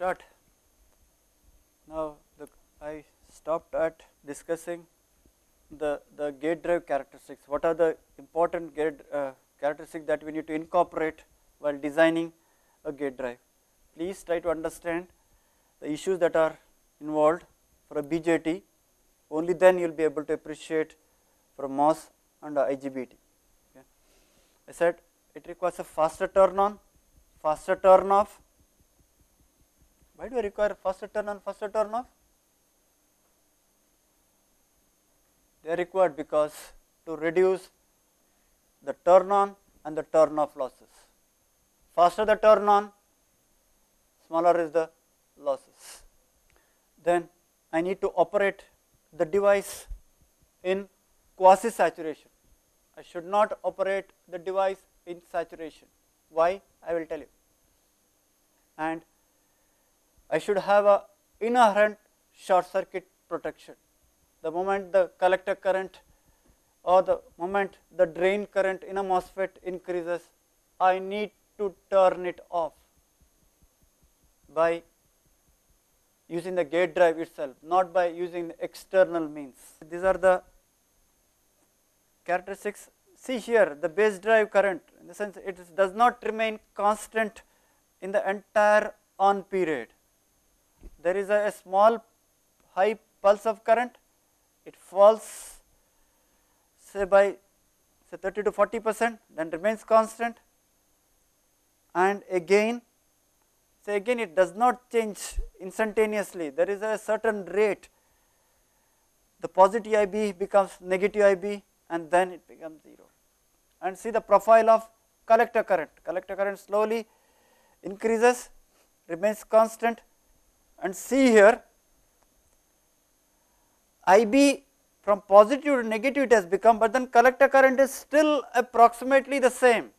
start. Now, the, I stopped at discussing the, the gate drive characteristics. What are the important gate uh, characteristics that we need to incorporate while designing a gate drive? Please try to understand the issues that are involved for a BJT, only then you will be able to appreciate for MOS and IGBT. Okay. I said it requires a faster turn on, faster turn off. Why do I require faster turn on, faster turn off? They are required because to reduce the turn on and the turn off losses. Faster the turn on, smaller is the losses. Then I need to operate the device in quasi saturation. I should not operate the device in saturation. Why? I will tell you. And I should have a inherent short circuit protection. The moment the collector current or the moment the drain current in a MOSFET increases, I need to turn it off by using the gate drive itself, not by using external means. These are the characteristics. See here the base drive current in the sense it does not remain constant in the entire on period. There is a, a small high pulse of current, it falls say by say 30 to 40 percent then remains constant and again say again it does not change instantaneously. There is a certain rate. The positive IB becomes negative IB and then it becomes 0 and see the profile of collector current. Collector current slowly increases remains constant and see here IB from positive to negative it has become, but then collector current is still approximately the same,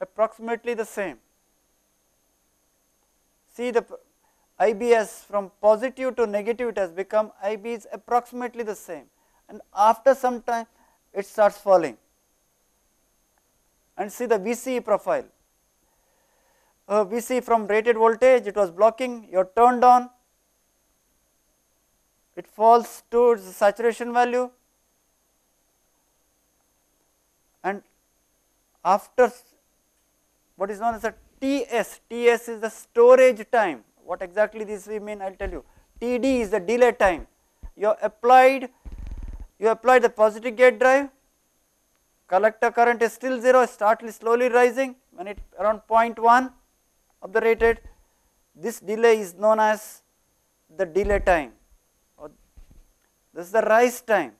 approximately the same. See the IB IBS from positive to negative it has become IB is approximately the same and after some time it starts falling and see the VCE profile. Uh, VC from rated voltage it was blocking you are turned on it falls towards the saturation value and after what is known as a TS, TS is the storage time. What exactly this we mean I will tell you. TD is the delay time. You applied, you applied the positive gate drive, collector current is still 0, start slowly rising when it around 0.1 of the rated. This delay is known as the delay time or this is the rise time.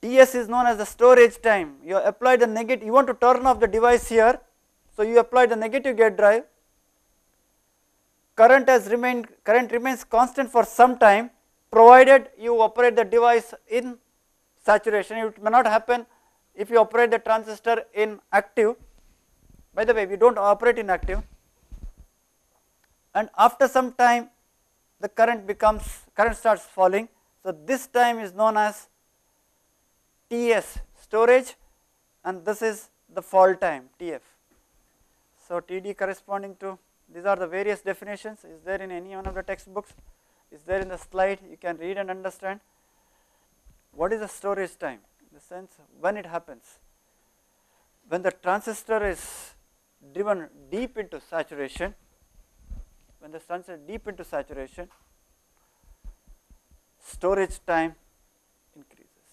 TS is known as the storage time. You apply the negative, you want to turn off the device here. So, you apply the negative gate drive, current has remained, current remains constant for some time provided you operate the device in saturation. It may not happen if you operate the transistor in active. By the way, we do not operate in active and after some time the current becomes, current starts falling. So, this time is known as TS storage. And this is the fall time TF. So, TD corresponding to these are the various definitions. Is there in any one of the textbooks? Is there in the slide? You can read and understand. What is the storage time? In the sense when it happens. When the transistor is driven deep into saturation when the transistor deep into saturation storage time increases.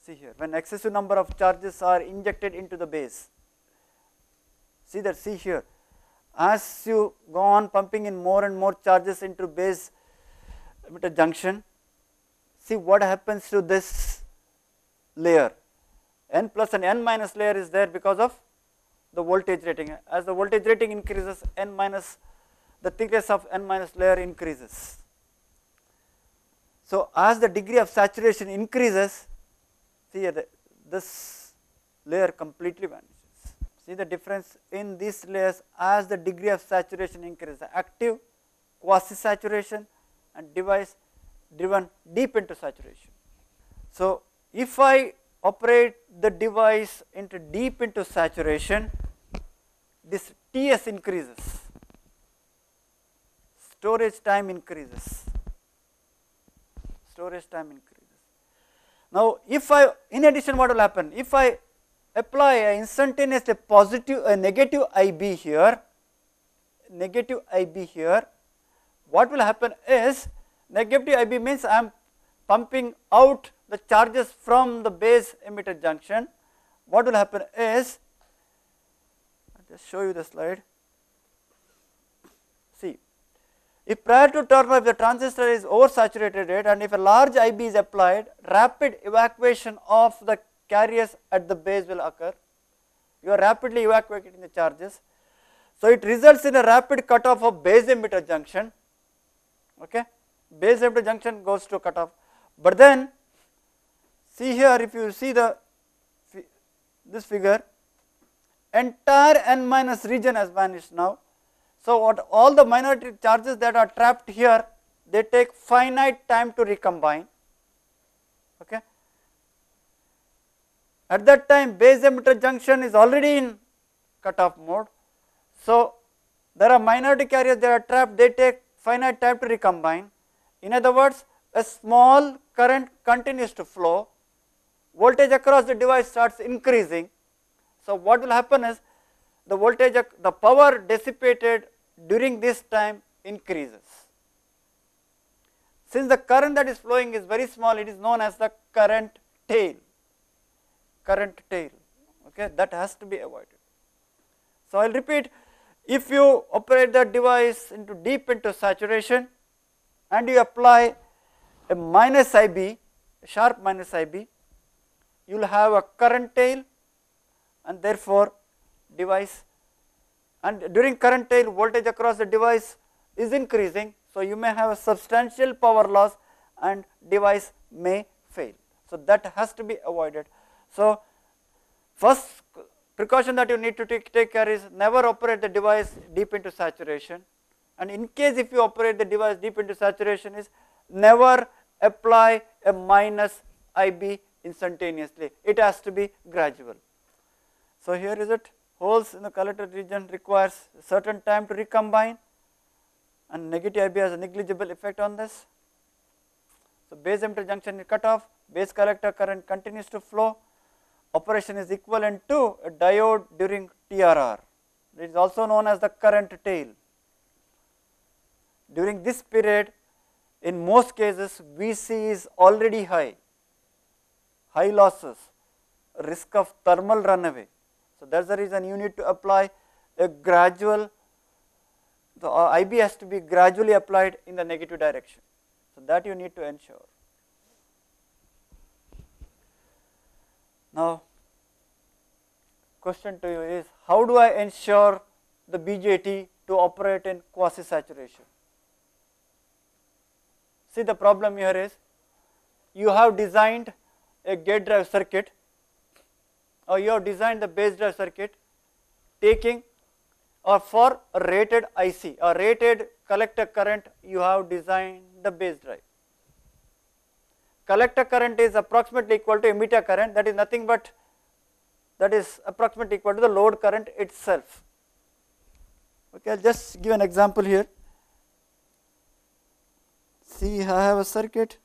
See here, when excessive number of charges are injected into the base, see that, see here, as you go on pumping in more and more charges into base emitter junction, see what happens to this layer, n plus and n minus layer is there because of the voltage rating. As the voltage rating increases, n minus the thickness of n minus layer increases. So, as the degree of saturation increases, see here this layer completely vanishes. See the difference in these layers as the degree of saturation increases, active, quasi saturation and device driven deep into saturation. So, if I operate the device into deep into saturation, this Ts increases. Storage time increases. Storage time increases. Now, if I, in addition what will happen? If I apply a instantaneously positive, a negative IB here, negative IB here, what will happen is negative IB means I am pumping out the charges from the base emitter junction. What will happen is, I will just show you the slide. See, if prior to turn off the transistor is oversaturated rate and if a large IB is applied, rapid evacuation of the carriers at the base will occur. You are rapidly evacuating the charges. So, it results in a rapid cutoff of base emitter junction. Okay. Base emitter junction goes to cutoff, but then see here if you see the this figure entire n minus region has vanished now so, what all the minority charges that are trapped here they take finite time to recombine. Okay. At that time base emitter junction is already in cutoff mode. So, there are minority carriers that are trapped they take finite time to recombine. In other words a small current continues to flow voltage across the device starts increasing. So, what will happen is the voltage the power dissipated during this time increases. Since the current that is flowing is very small, it is known as the current tail, current tail, okay, that has to be avoided. So, I will repeat, if you operate the device into deep into saturation and you apply a minus IB, a sharp minus IB, you will have a current tail and therefore device and during current tail voltage across the device is increasing. So, you may have a substantial power loss and device may fail. So, that has to be avoided. So, first precaution that you need to take, take care is never operate the device deep into saturation and in case if you operate the device deep into saturation is never apply a minus IB instantaneously, it has to be gradual. So, here is it holes in the collector region requires certain time to recombine and negative IB has a negligible effect on this. So, base emitter junction is cut off, base collector current continues to flow, operation is equivalent to a diode during TRR. It is also known as the current tail. During this period, in most cases VC is already high, high losses, risk of thermal runaway so, that is the reason you need to apply a gradual, the uh, IB has to be gradually applied in the negative direction. So, that you need to ensure. Now, question to you is how do I ensure the BJT to operate in quasi saturation? See the problem here is you have designed a gate drive circuit or you have designed the base drive circuit taking or for rated IC or rated collector current you have designed the base drive. Collector current is approximately equal to emitter current that is nothing but that is approximately equal to the load current itself. Okay, I will just give an example here. See I have a circuit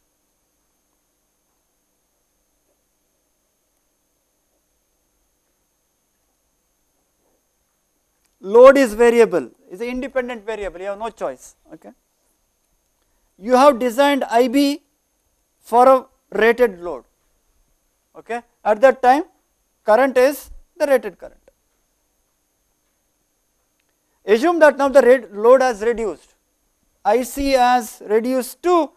load is variable is an independent variable you have no choice okay? You have designed ib for a rated load okay? At that time current is the rated current. Assume that now the load has reduced ic has reduced to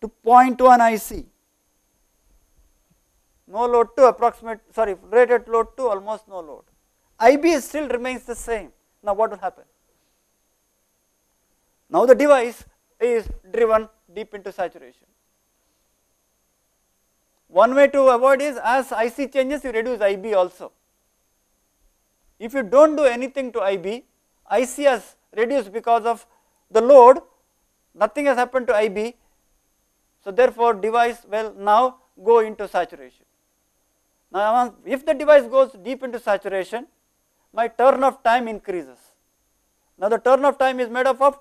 to 0.1 ic no load to approximate sorry rated load to almost no load IB still remains the same. Now what will happen? Now the device is driven deep into saturation. One way to avoid is as IC changes you reduce IB also. If you do not do anything to IB, IC has reduced because of the load, nothing has happened to IB. So therefore device will now go into saturation. Now if the device goes deep into saturation, my turn of time increases. Now the turn of time is made up of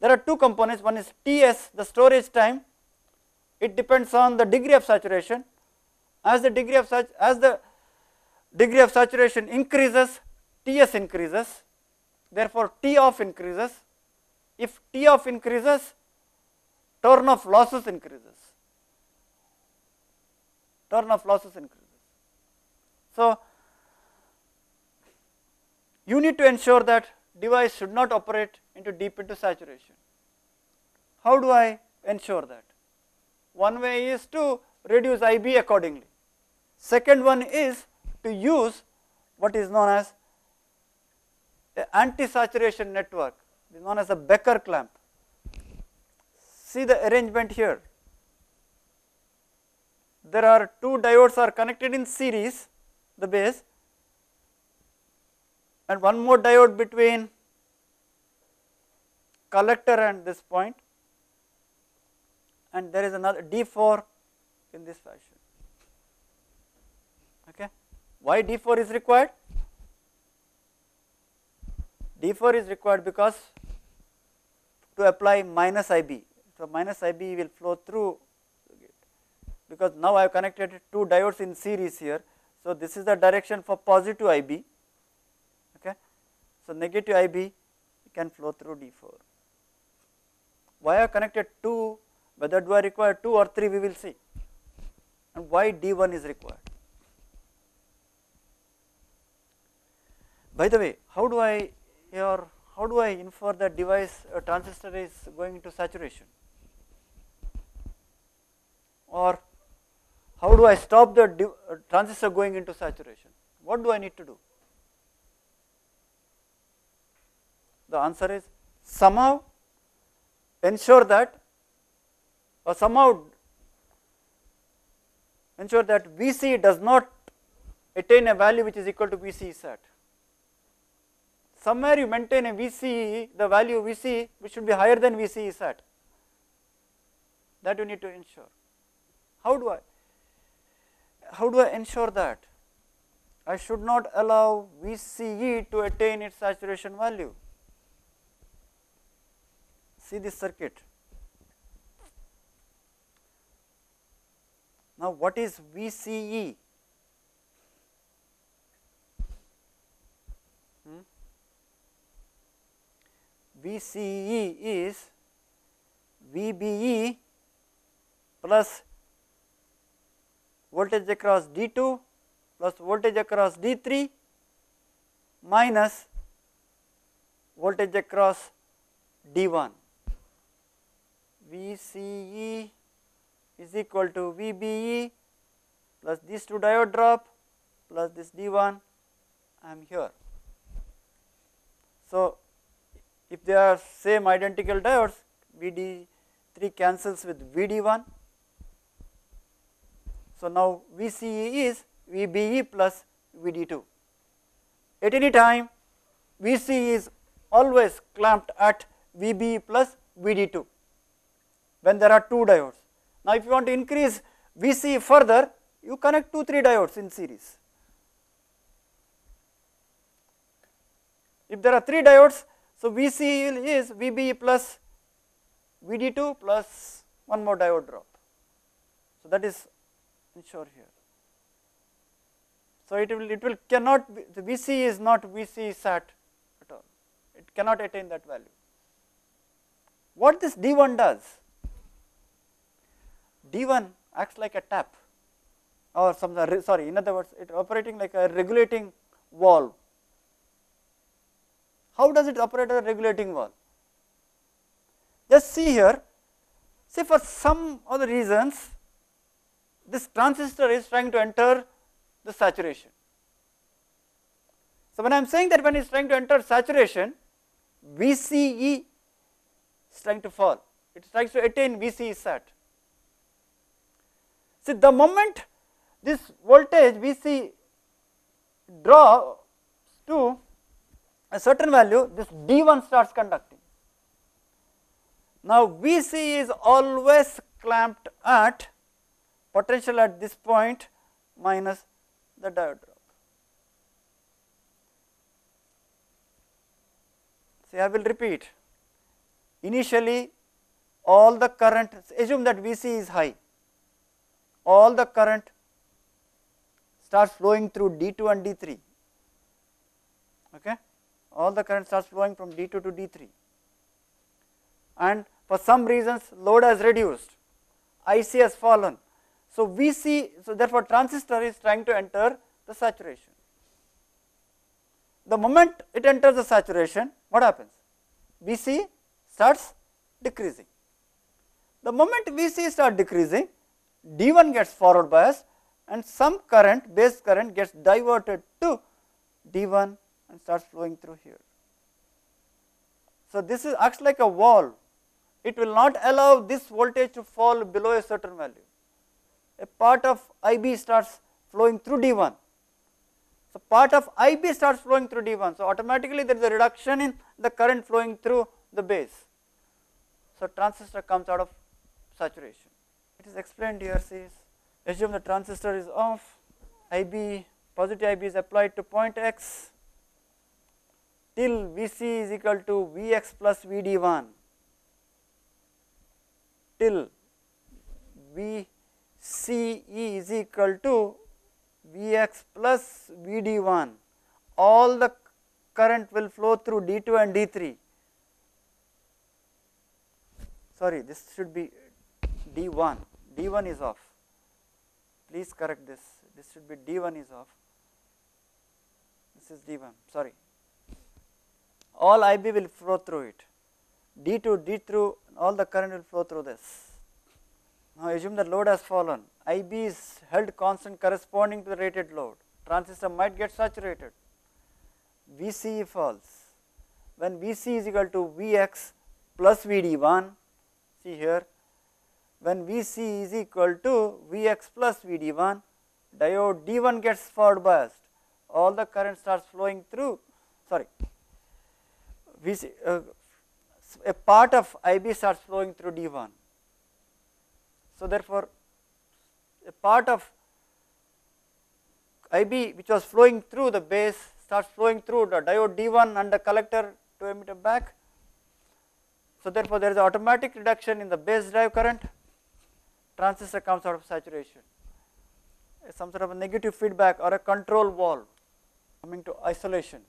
there are two components. One is Ts the storage time. It depends on the degree of saturation. As the degree of as the degree of saturation increases Ts increases. Therefore T off increases. If T off increases turn off losses increases. Turn off losses increases. So, you need to ensure that device should not operate into deep into saturation. How do I ensure that? One way is to reduce IB accordingly. Second one is to use what is known as anti-saturation network, known as a Baker clamp. See the arrangement here. There are two diodes are connected in series, the base, and one more diode between collector and this point and there is another D4 in this fashion. Okay. Why D4 is required? D4 is required because to apply minus IB. So, minus IB will flow through because now I have connected two diodes in series here. So, this is the direction for positive IB. So, negative IB can flow through D4. Why have connected two, whether do I require two or three we will see and why D1 is required. By the way, how do I or how do I infer that device a transistor is going into saturation or how do I stop the uh, transistor going into saturation? What do I need to do? The answer is somehow ensure that or somehow ensure that Vc does not attain a value which is equal to Vc sat somewhere you maintain a VCE, the value VC which should be higher than VCE sat. That you need to ensure. How do I? How do I ensure that? I should not allow VCE to attain its saturation value. See this circuit. Now, what is VCE? Hmm? VCE is VBE plus voltage across D2 plus voltage across D3 minus voltage across D1. VCE is equal to VBE plus these two diode drop plus this D1 I am here. So, if they are same identical diodes VD3 cancels with VD1. So, now VCE is VBE plus VD2. At any time VCE is always clamped at VBE plus VD2 when there are two diodes. Now, if you want to increase VC further you connect 2 3 diodes in series. If there are 3 diodes so, VC is VB plus VD2 plus one more diode drop. So, that is ensure here. So, it will it will cannot be the VC is not VC sat at all, it cannot attain that value. What this D1 does? D1 acts like a tap or some uh, sorry in other words it operating like a regulating valve how does it operate as a regulating valve? Just see here, see for some other reasons this transistor is trying to enter the saturation. So, when I am saying that when it is trying to enter saturation, VCE is trying to fall, it tries to attain VCE sat. See the moment this voltage VC drops to a certain value this D1 starts conducting. Now Vc is always clamped at potential at this point minus the diode drop. See I will repeat initially all the current assume that Vc is high all the current starts flowing through D2 and D3 okay? All the current starts flowing from D2 to D3 and for some reasons load has reduced. IC has fallen. So Vc so therefore transistor is trying to enter the saturation. The moment it enters the saturation what happens? Vc starts decreasing. The moment Vc start decreasing D1 gets forward bias and some current base current gets diverted to D1 and starts flowing through here. So, this is acts like a wall, it will not allow this voltage to fall below a certain value. A part of IB starts flowing through D1. So, part of IB starts flowing through D1. So, automatically there is a reduction in the current flowing through the base. So, transistor comes out of saturation. It is explained here says assume the transistor is off, IB positive IB is applied to point X till Vc is equal to Vx plus Vd1 till Vce is equal to Vx plus Vd1 all the current will flow through D2 and D3 sorry this should be D1 D1 is off. Please correct this. This should be D1 is off. This is D1 sorry. All IB will flow through it. D2 D through all the current will flow through this. Now assume the load has fallen. IB is held constant corresponding to the rated load. Transistor might get saturated. VC falls. When VC is equal to Vx plus Vd1 see here when Vc is equal to Vx plus Vd1 diode D1 gets forward biased. All the current starts flowing through sorry Vc uh, a part of IB starts flowing through D1 so therefore a part of IB which was flowing through the base starts flowing through the diode D1 and the collector to emitter back. So therefore there is automatic reduction in the base drive current transistor comes out of saturation some sort of a negative feedback or a control valve coming to isolation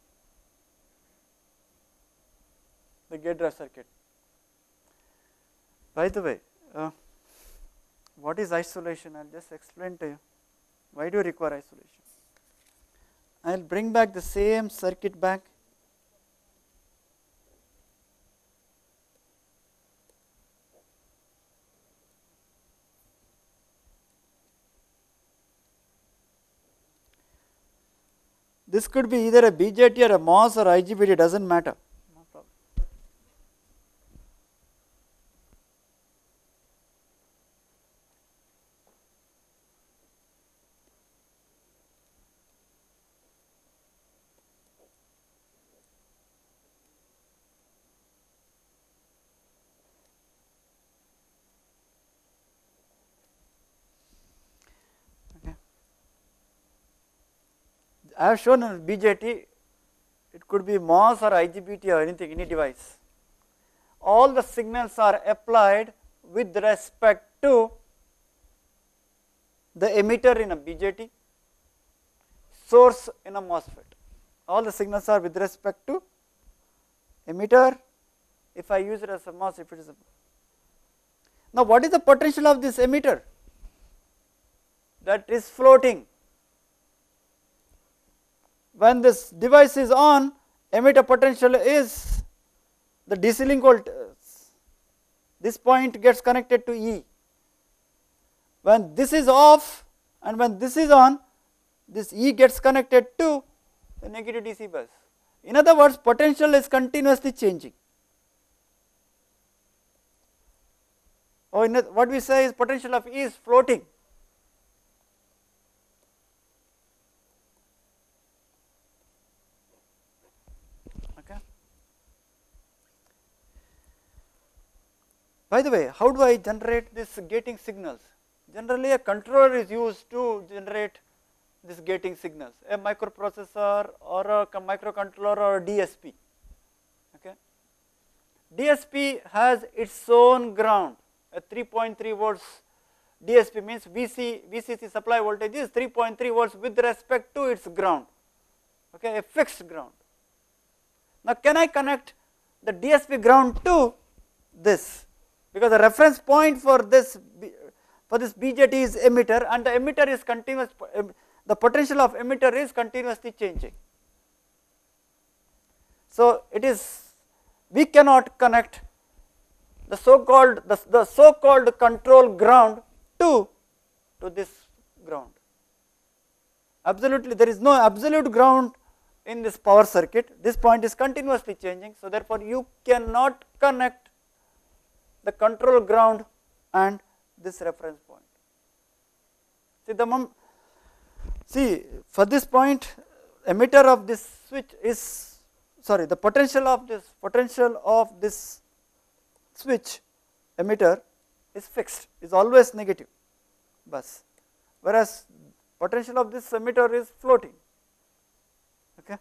the gate drive circuit. By the way, uh, what is isolation? I will just explain to you. Why do you require isolation? I will bring back the same circuit back. This could be either a BJT or a MOS or IGBT, it does not matter. I have shown in BJT it could be MOS or IGBT or anything any device. All the signals are applied with respect to the emitter in a BJT, source in a MOSFET. All the signals are with respect to emitter if I use it as a MOS if it is a now what is the potential of this emitter that is floating when this device is on emitter potential is the DC link volt this point gets connected to E. When this is off and when this is on this E gets connected to the negative DC bus. In other words potential is continuously changing oh, or what we say is potential of E is floating By the way, how do I generate this gating signals? Generally a controller is used to generate this gating signals, a microprocessor or a microcontroller or a DSP. Okay. DSP has its own ground, a 3.3 volts DSP means VC, VCC supply voltage is 3.3 volts with respect to its ground, okay, a fixed ground. Now, can I connect the DSP ground to this? Because the reference point for this for this BJT is emitter and the emitter is continuous, the potential of emitter is continuously changing. So, it is we cannot connect the so called the, the so called control ground to to this ground. Absolutely there is no absolute ground in this power circuit, this point is continuously changing. So, therefore, you cannot connect the control ground and this reference point. See the mom, see for this point emitter of this switch is sorry the potential of this potential of this switch emitter is fixed is always negative bus whereas potential of this emitter is floating okay.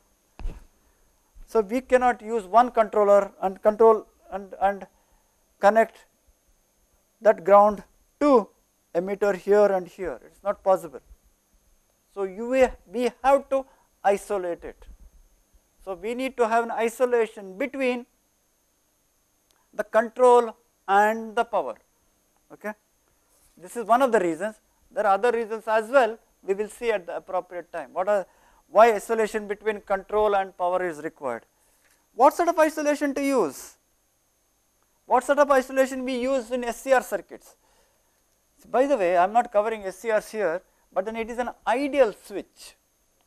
So, we cannot use one controller and control and, and connect that ground to emitter here and here, it is not possible. So, you we have to isolate it. So, we need to have an isolation between the control and the power. Okay. This is one of the reasons, there are other reasons as well, we will see at the appropriate time. What are why isolation between control and power is required. What sort of isolation to use? What sort of isolation we use in SCR circuits? By the way, I am not covering SCRs here, but then it is an ideal switch,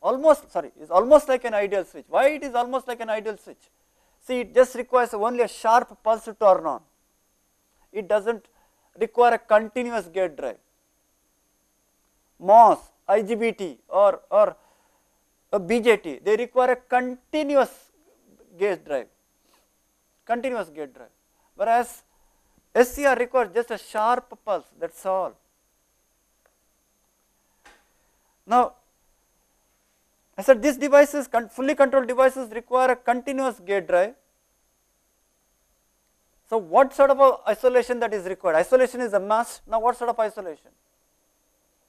almost sorry, it is almost like an ideal switch. Why it is almost like an ideal switch? See, it just requires only a sharp pulse to turn on. It does not require a continuous gate drive. MOS, IGBT or, or uh, a BJT, they require a continuous gate drive, continuous gate drive, whereas SCR requires just a sharp pulse, that is all. Now, I said these devices, fully controlled devices require a continuous gate drive. So, what sort of isolation that is required? Isolation is a must. Now, what sort of isolation?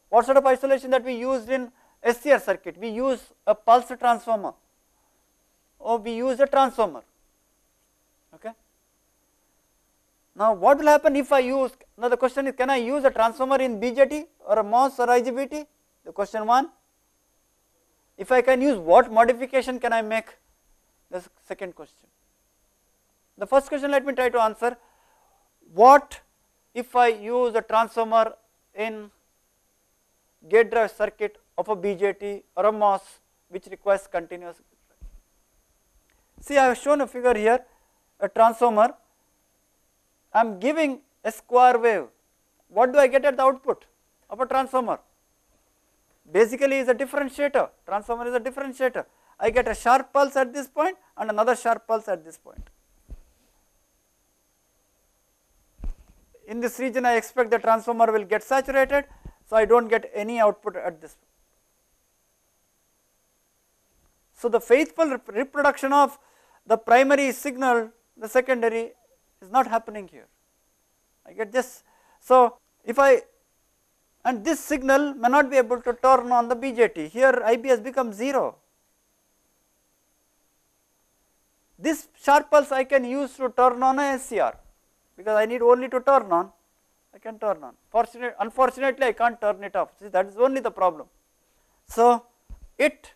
What sort of isolation that we used in SCR circuit, we use a pulse transformer or we use a transformer. Okay. Now, what will happen if I use, now the question is can I use a transformer in BJT or a MOS or IGBT? The question 1. If I can use what modification can I make? The second question. The first question let me try to answer. What if I use a transformer in gate drive circuit of a BJT or a MOS which requires continuous. See I have shown a figure here a transformer I am giving a square wave what do I get at the output of a transformer basically is a differentiator transformer is a differentiator I get a sharp pulse at this point and another sharp pulse at this point. In this region I expect the transformer will get saturated so I do not get any output at this point. So, the faithful reproduction of the primary signal the secondary is not happening here I get this. So, if I and this signal may not be able to turn on the BJT here IB has become 0. This sharp pulse I can use to turn on a SCR because I need only to turn on I can turn on fortunate unfortunately I can't turn it off See, that is only the problem. So, it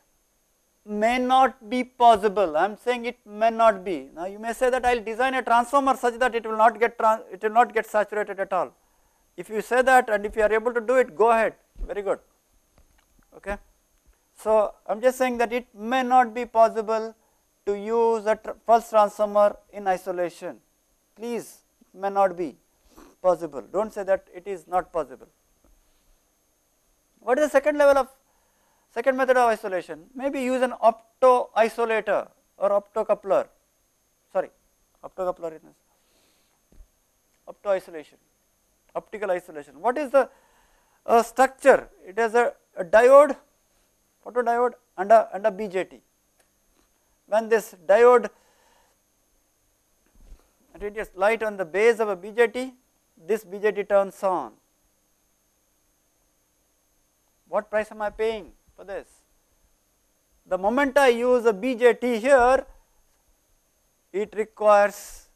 may not be possible. I am saying it may not be. Now you may say that I will design a transformer such that it will not get it will not get saturated at all. If you say that and if you are able to do it, go ahead. Very good. Okay. So I am just saying that it may not be possible to use a tr pulse transformer in isolation. Please, it may not be possible. Do not say that it is not possible. What is the second level of Second method of isolation, maybe use an opto isolator or optocoupler, sorry, optocoupler is opto isolation, optical isolation. What is the uh, structure? It has a, a diode, photodiode and a, and a BJT. When this diode radius light on the base of a BJT, this BJT turns on. What price am I paying for this? The moment I use a BJT here, it requires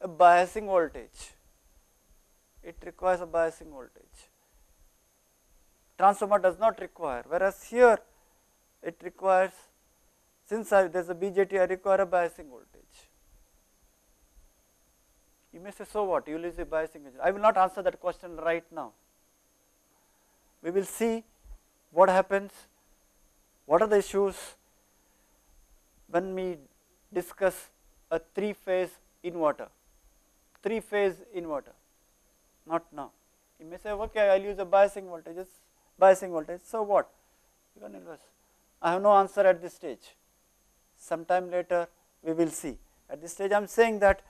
a biasing voltage. It requires a biasing voltage. Transformer does not require, whereas here it requires, since there is a BJT, I require a biasing voltage. You may say, so what, you will use the biasing voltage. I will not answer that question right now. We will see what happens, what are the issues when we discuss a three phase inverter, three phase inverter, not now. You may say, okay, I will use a biasing voltage, biasing voltage, so what? You can invest. I have no answer at this stage. Sometime later we will see. At this stage I am saying that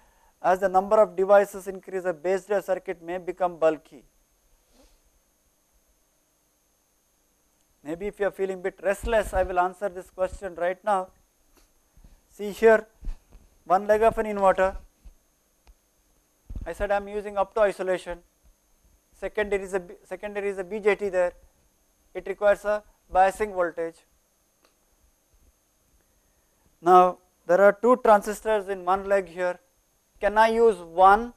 as the number of devices increase, a base circuit may become bulky. Maybe if you are feeling bit restless, I will answer this question right now. See here, one leg of an inverter. I said I am using opto isolation. Secondary is a secondary is a BJT there. It requires a biasing voltage. Now there are two transistors in one leg here. Can I use one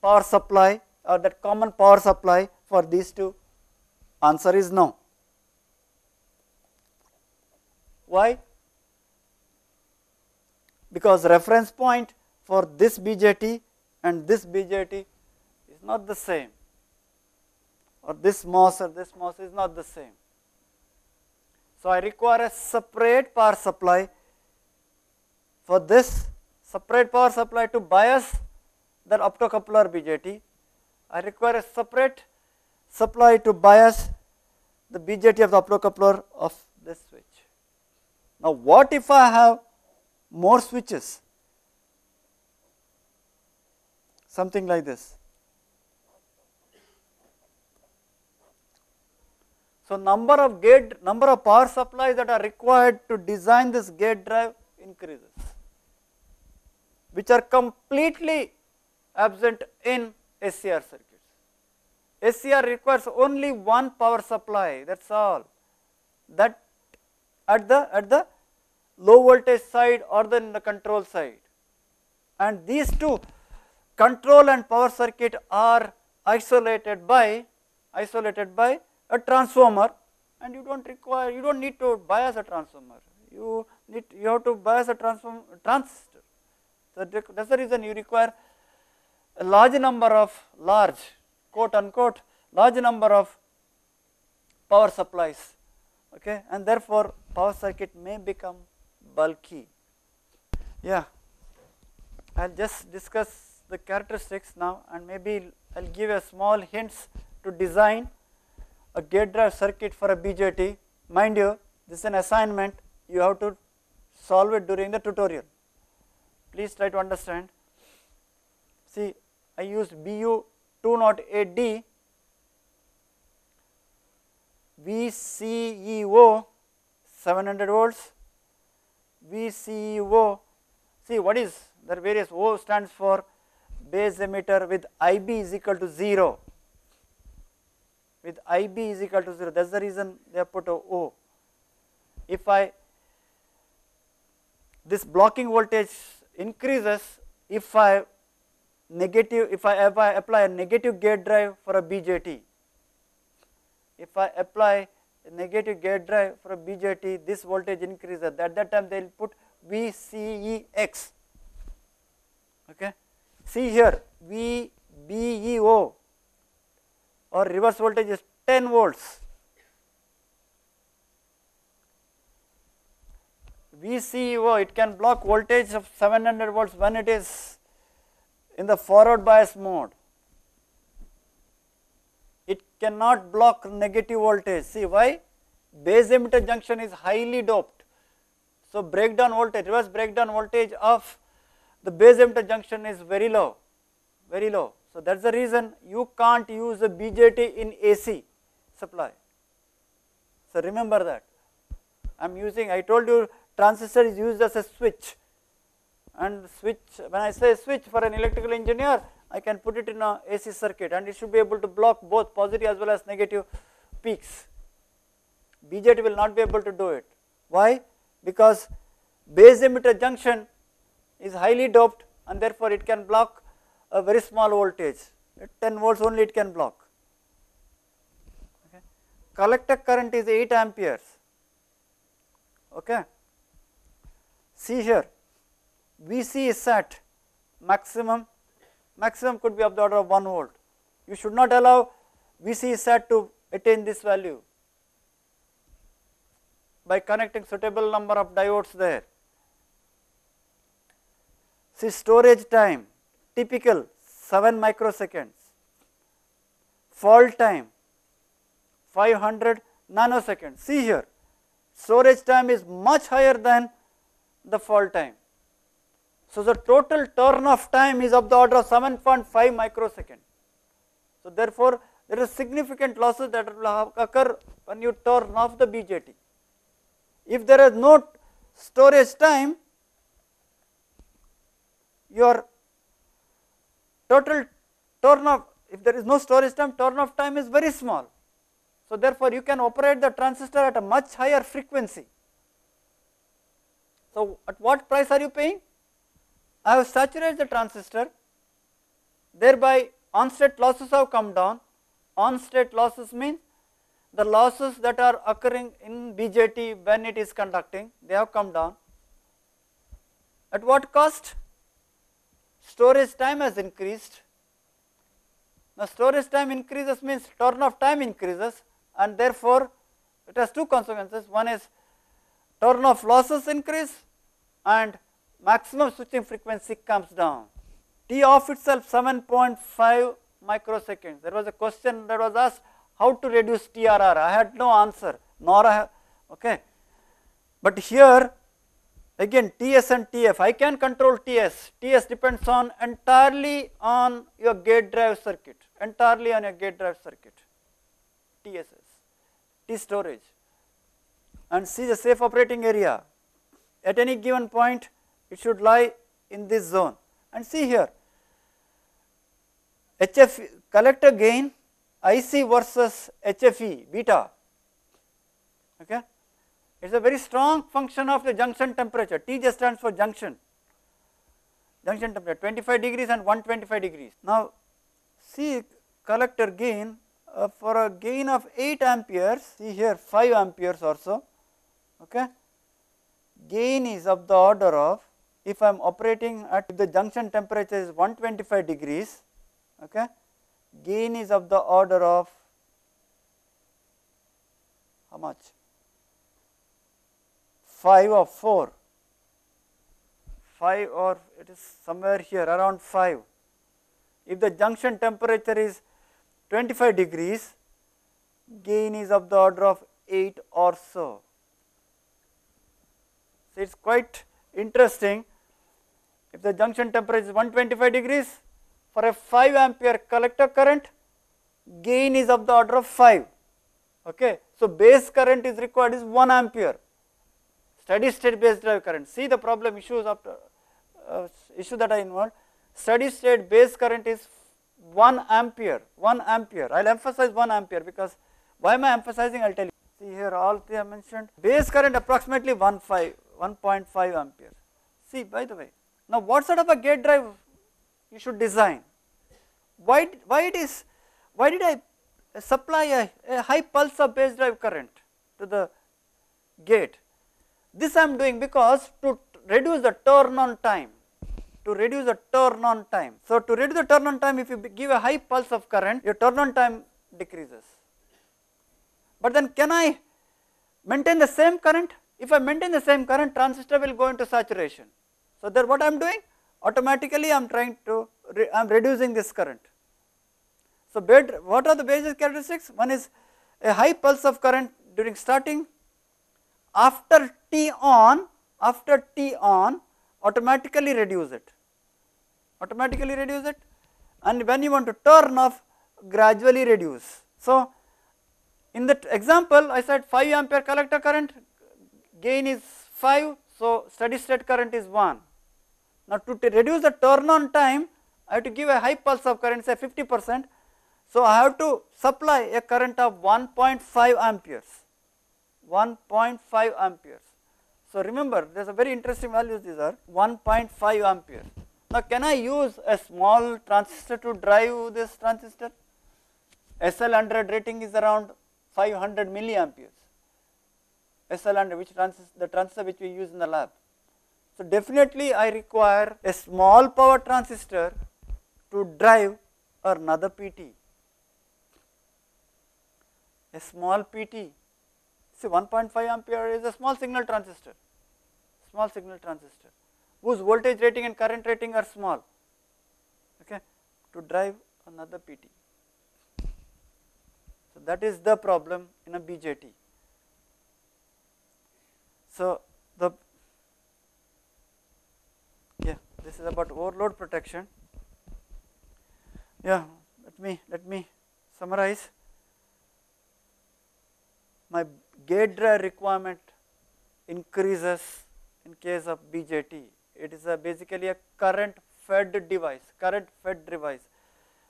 power supply or that common power supply for these two? Answer is no. Why? Because reference point for this BJT and this BJT is not the same or this MOS or this MOS is not the same. So, I require a separate power supply for this separate power supply to bias that optocoupler BJT. I require a separate supply to bias the BJT of the optocoupler of this switch. Now, what if I have more switches? Something like this. So, number of gate, number of power supplies that are required to design this gate drive increases, which are completely absent in SCR circuits. SCR requires only one power supply, that is all. That at the at the low voltage side or the, the control side. And these two control and power circuit are isolated by isolated by a transformer. And you do not require you do not need to bias a transformer. You need you have to bias a transform transistor. So that is the reason you require a large number of large quote unquote large number of power supplies. Okay? And therefore power circuit may become bulky. Yeah, I will just discuss the characteristics now and maybe I will give a small hints to design a gate drive circuit for a BJT. Mind you, this is an assignment, you have to solve it during the tutorial. Please try to understand. See, I used BU 208D VCEO 700 volts VCO. See what is the various O stands for base emitter with IB is equal to 0 with IB is equal to 0 that is the reason they have put a O. If I this blocking voltage increases if I negative if I, if I apply a negative gate drive for a BJT if I apply negative gate drive for a BJT, this voltage increases. At that time, they will put VCEX. Okay. See here, VBEO or reverse voltage is 10 volts. VCEO, it can block voltage of 700 volts when it is in the forward bias mode cannot block negative voltage. See why? Base emitter junction is highly doped. So, breakdown voltage, reverse breakdown voltage of the base emitter junction is very low, very low. So, that is the reason you can't use a BJT in AC supply. So, remember that. I am using, I told you transistor is used as a switch. and switch when I say switch for an electrical engineer I can put it in a AC circuit and it should be able to block both positive as well as negative peaks. BJT will not be able to do it. Why? Because base emitter junction is highly doped and therefore it can block a very small voltage, 10 volts only it can block. Okay. Collector current is 8 amperes. Okay. See here, Vc is at maximum, maximum could be of the order of 1 volt. You should not allow Vc is set to attain this value by connecting suitable number of diodes there. See storage time typical 7 microseconds, fall time 500 nanoseconds. See here storage time is much higher than the fall time. So, the total turn off time is of the order of 7.5 microsecond. So, therefore, there is significant losses that will occur when you turn off the BJT. If there is no storage time, your total turn off, if there is no storage time, turn off time is very small. So, therefore, you can operate the transistor at a much higher frequency. So, at what price are you paying? I have saturated the transistor, thereby on state losses have come down. On state losses means the losses that are occurring in BJT when it is conducting, they have come down. At what cost? Storage time has increased. Now, storage time increases means turn off time increases and therefore, it has two consequences. One is turn off losses increase and maximum switching frequency comes down. T off itself 7.5 microseconds. There was a question that was asked how to reduce TRR. I had no answer, nor I have, okay. But here again TS and TF, I can control TS. TS depends on entirely on your gate drive circuit, entirely on your gate drive circuit, TSS, T storage. And see the safe operating area. At any given point, it should lie in this zone. And see here, HF collector gain IC versus HFE beta. Okay. It is a very strong function of the junction temperature. T just stands for junction. Junction temperature 25 degrees and 125 degrees. Now, see collector gain uh, for a gain of 8 amperes, see here 5 amperes or so. Okay. Gain is of the order of if I am operating at the junction temperature is 125 degrees. Okay gain is of the order of how much? 5 or 4 5 or it is somewhere here around 5 if the junction temperature is 25 degrees gain is of the order of 8 or so. So it is quite interesting if the junction temperature is 125 degrees for a 5 ampere collector current gain is of the order of 5 okay? So base current is required is 1 ampere. Steady state base drive current. See the problem issues after uh, issue that i involved. Steady state base current is 1 ampere 1 ampere. I'll emphasize 1 ampere because why am i emphasizing? I'll tell you. See here all three i mentioned. Base current approximately 1 5 1.5 ampere. See by the way now what sort of a gate drive you should design. Why, why it is, why did I supply a, a high pulse of base drive current to the gate? This I am doing because to reduce the turn on time, to reduce the turn on time. So, to reduce the turn on time if you give a high pulse of current, your turn on time decreases. But then can I maintain the same current? If I maintain the same current, transistor will go into saturation. So, there what I am doing? automatically I am trying to, I am reducing this current. So, bed, what are the basic characteristics? One is a high pulse of current during starting, after T on, after T on automatically reduce it, automatically reduce it and when you want to turn off gradually reduce. So, in that example I said 5 ampere collector current gain is 5, so steady state current is 1 Now, to reduce the turn on time, I have to give a high pulse of current say 50 percent. So, I have to supply a current of 1.5 amperes, 1.5 amperes. So, remember there is a very interesting values these are 1.5 amperes. Now, can I use a small transistor to drive this transistor? SL100 rating is around 500 milliamperes. SL100 which transistor, the transistor which we use in the lab. So, definitely I require a small power transistor to drive another PT. A small PT, see 1.5 ampere is a small signal transistor, small signal transistor whose voltage rating and current rating are small okay, to drive another PT. So, that is the problem in a BJT. So, the yeah this is about overload protection. Yeah let me let me summarize my gate drive requirement increases in case of BJT. It is a basically a current fed device, current fed device.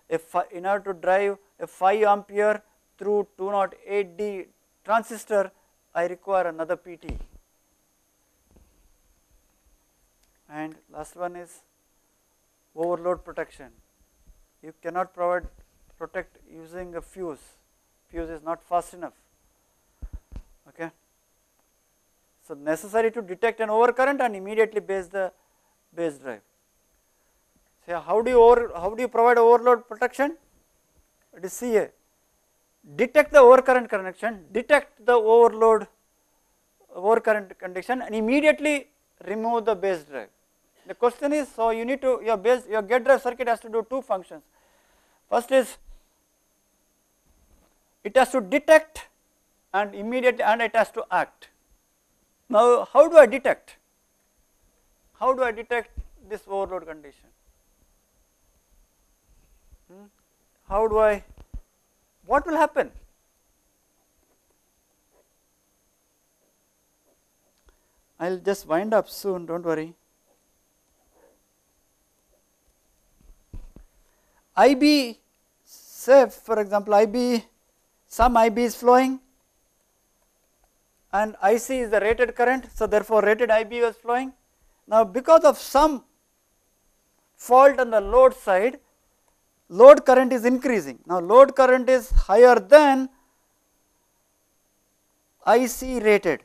If in order to drive a 5 ampere through 208D transistor, I require another PT. And last one is overload protection. You cannot provide protect using a fuse, fuse is not fast enough. Okay. So, necessary to detect an overcurrent and immediately base the base drive. So, how do you over, how do you provide overload protection? It is CA detect the overcurrent connection, detect the overload overcurrent condition and immediately remove the base drive. The question is, so you need to your base your gate drive circuit has to do two functions. First is it has to detect and immediately and it has to act. Now, how do I detect? How do I detect this overload condition? Hmm? How do I what will happen? I will just wind up soon, do not worry. IB, say for example, IB, some IB is flowing and IC is the rated current, so therefore rated IB was flowing. Now, because of some fault on the load side, load current is increasing. Now, load current is higher than IC rated.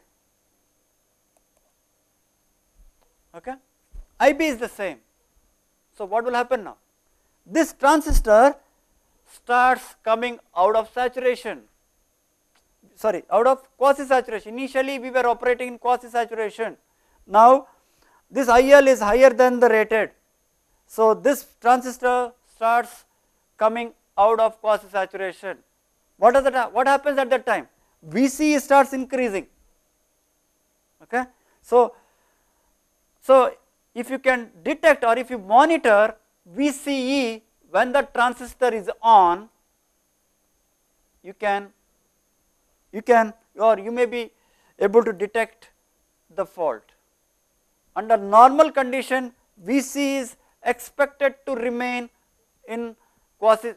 Okay. IB is the same. So, what will happen now? This transistor starts coming out of saturation, sorry, out of quasi saturation. Initially, we were operating in quasi saturation. Now, this IL is higher than the rated. So, this transistor starts coming out of quasi saturation. What that? What happens at that time? VC starts increasing. Okay. So, so if you can detect or if you monitor VCE when the transistor is on, you can you can or you may be able to detect the fault. Under normal condition, VC is expected to remain in quasi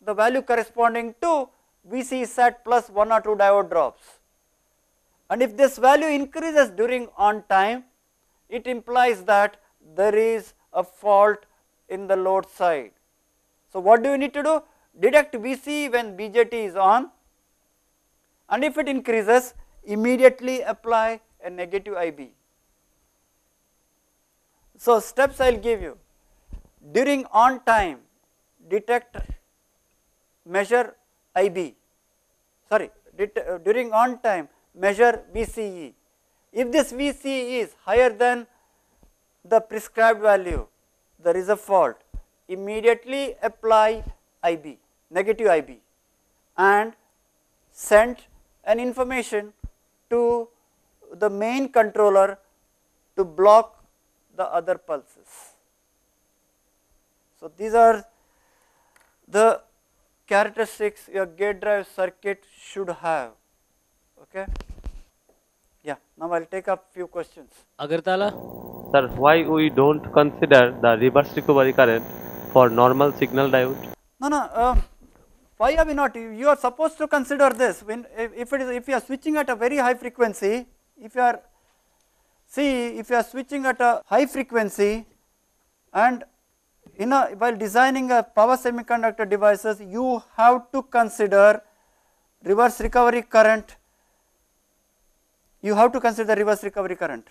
the value corresponding to VC set plus 1 or 2 diode drops. And if this value increases during on time, it implies that there is a fault in the load side. So, what do you need to do? Detect VC when BJT is on and if it increases immediately apply a negative IB. So, steps I will give you during on time detect measure IB sorry uh, during on time measure VCE. If this VCE is higher than the prescribed value there is a fault immediately apply IB negative IB and send an information to the main controller to block the other pulses. So, these are the characteristics your gate drive circuit should have okay Yeah, now I will take up few questions. Agartala? Sir, why we don't consider the reverse recovery current for normal signal diode? No, no. Uh, why are we not? You are supposed to consider this. When if, if it is if you are switching at a very high frequency, if you are see if you are switching at a high frequency, and in a while designing a power semiconductor devices, you have to consider reverse recovery current. You have to consider the reverse recovery current.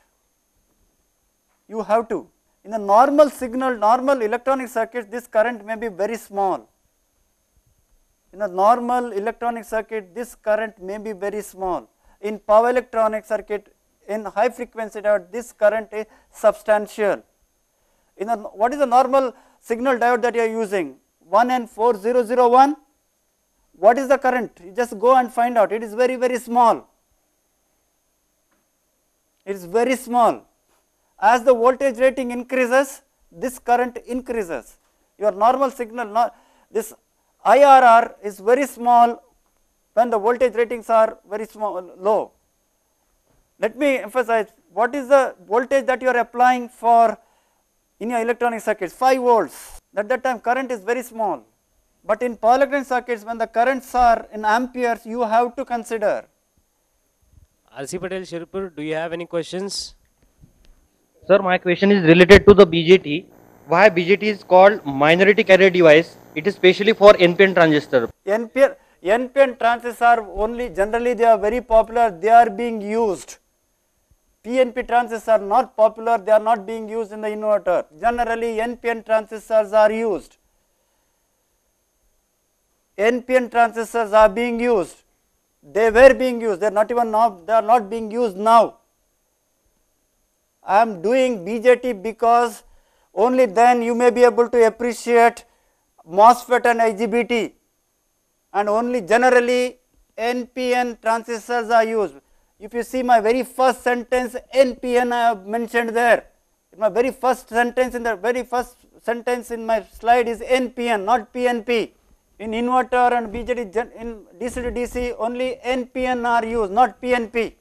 You have to. In a normal signal, normal electronic circuits, this current may be very small. In a normal electronic circuit, this current may be very small. In power electronic circuit, in high frequency diode, this current is substantial. In a, what is the normal signal diode that you are using? 1N4001. What is the current? You just go and find out. It is very, very small. It is very small. As the voltage rating increases, this current increases. Your normal signal, not this IRR is very small when the voltage ratings are very small, low. Let me emphasize what is the voltage that you are applying for in your electronic circuits 5 volts at that time current is very small but in power electronic circuits when the currents are in amperes you have to consider RC Patel Shirpur, do you have any questions? Sir, my question is related to the BJT. Why BJT is called minority carrier device? It is specially for NPN transistor. NPN, NPN transistors are only generally they are very popular they are being used PNP transistors are not popular they are not being used in the inverter generally NPN transistors are used NPN transistors are being used they were being used they are not even now they are not being used now I am doing BJT because only then you may be able to appreciate MOSFET and IGBT and only generally NPN transistors are used. If you see my very first sentence NPN I have mentioned there. My very first sentence in the very first sentence in my slide is NPN not PNP. In inverter and BJT in DC to DC only NPN are used not PNP.